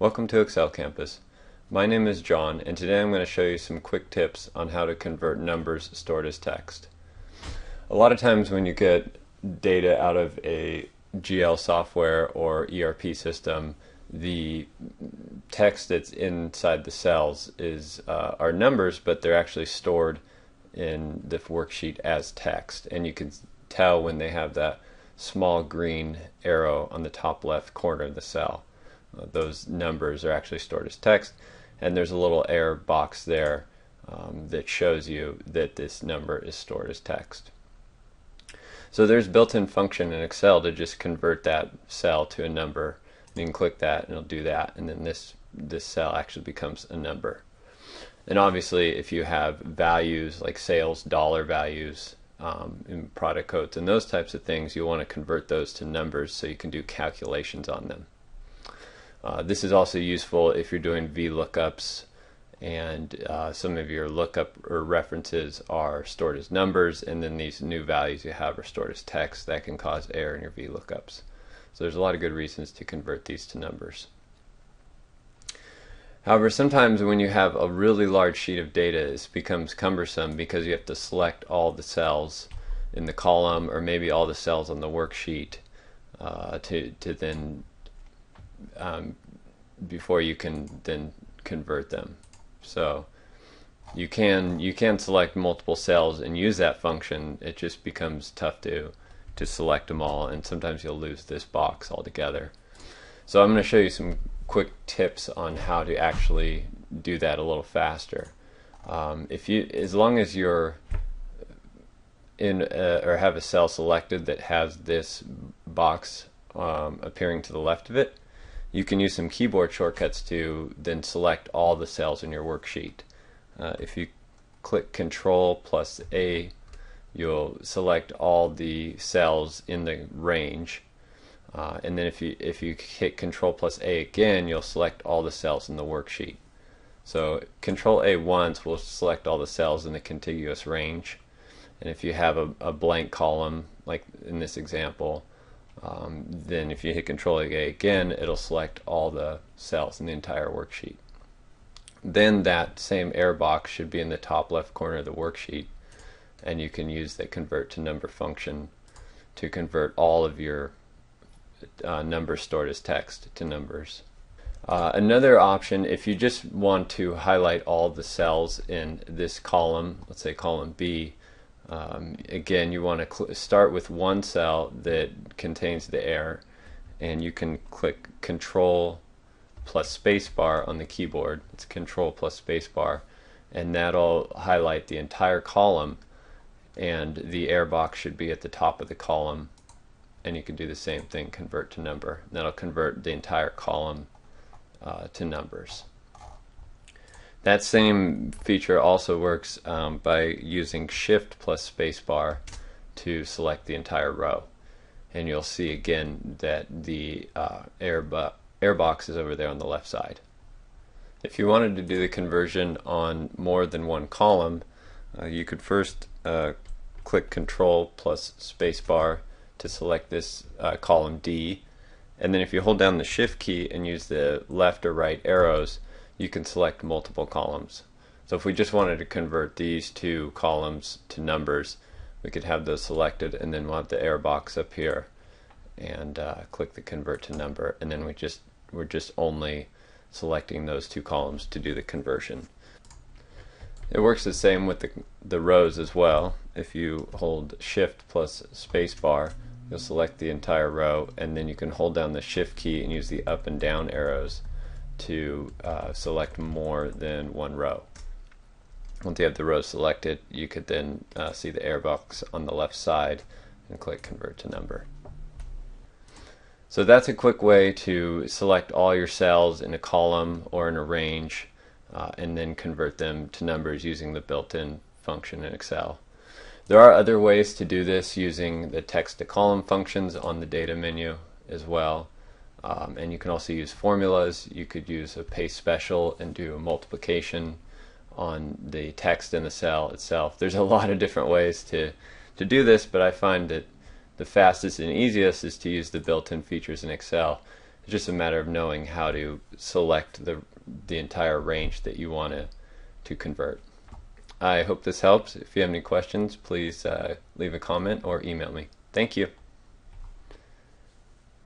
Welcome to Excel Campus. My name is Jon and today I'm going to show you some quick tips on how to convert numbers stored as text. A lot of times when you get data out of a GL software or ERP system, the text that's inside the cells is uh, are numbers, but they're actually stored in the worksheet as text, and you can tell when they have that small green arrow on the top left corner of the cell. Those numbers are actually stored as text, and there's a little error box there um, that shows you that this number is stored as text. So there's built-in function in Excel to just convert that cell to a number. You can click that and it'll do that, and then this this cell actually becomes a number. And obviously, if you have values like sales dollar values um, product codes and those types of things, you want to convert those to numbers so you can do calculations on them. Uh, this is also useful if you're doing VLOOKUPs and uh, some of your lookup or references are stored as numbers and then these new values you have are stored as text that can cause error in your VLOOKUPs. So there's a lot of good reasons to convert these to numbers. However, sometimes when you have a really large sheet of data, it becomes cumbersome because you have to select all the cells in the column or maybe all the cells on the worksheet uh, to, to then um, before you can then convert them. So you can you can select multiple cells and use that function. It just becomes tough to to select them all, and sometimes you'll lose this box altogether. So I'm going to show you some quick tips on how to actually do that a little faster. Um, if you, as long as you're in a, or have a cell selected that has this box um, appearing to the left of it, you can use some keyboard shortcuts to then select all the cells in your worksheet. Uh, if you click Control plus A, you'll select all the cells in the range. Uh, and then if you if you hit Control plus A again, you'll select all the cells in the worksheet. So Control A once will select all the cells in the contiguous range. And if you have a, a blank column, like in this example, um, then if you hit Control A again, it'll select all the cells in the entire worksheet. Then that same error box should be in the top left corner of the worksheet, and you can use the convert to number function to convert all of your uh, numbers stored as text to numbers. Uh, another option, if you just want to highlight all the cells in this column, let's say column B, um, again, you want to start with one cell that contains the air and you can click Control plus spacebar on the keyboard. It's Control plus spacebar, and that'll highlight the entire column, and the air box should be at the top of the column. And you can do the same thing, convert to number. That'll convert the entire column uh, to numbers. That same feature also works um, by using Shift plus spacebar to select the entire row. And you'll see again that the uh, air, air box is over there on the left side. If you wanted to do the conversion on more than one column, uh, you could first uh, click Control plus spacebar to select this uh, column D. And then if you hold down the Shift key and use the left or right arrows, you can select multiple columns. So if we just wanted to convert these two columns to numbers, we could have those selected and then we'll have the error box up here and uh, click the convert to number and then we just we're just only selecting those two columns to do the conversion. It works the same with the, the rows as well. If you hold shift plus spacebar, you'll select the entire row and then you can hold down the shift key and use the up and down arrows to uh, select more than one row. Once you have the row selected, you could then uh, see the error box on the left side and click Convert to Number. So that's a quick way to select all your cells in a column or in a range uh, and then convert them to numbers using the built-in function in Excel. There are other ways to do this using the text to column functions on the data menu as well. Um, and you can also use formulas. You could use a paste special and do a multiplication on the text in the cell itself. There's a lot of different ways to, to do this, but I find that the fastest and easiest is to use the built-in features in Excel. It's just a matter of knowing how to select the the entire range that you want to to convert. I hope this helps. If you have any questions, please uh, leave a comment or email me. Thank you.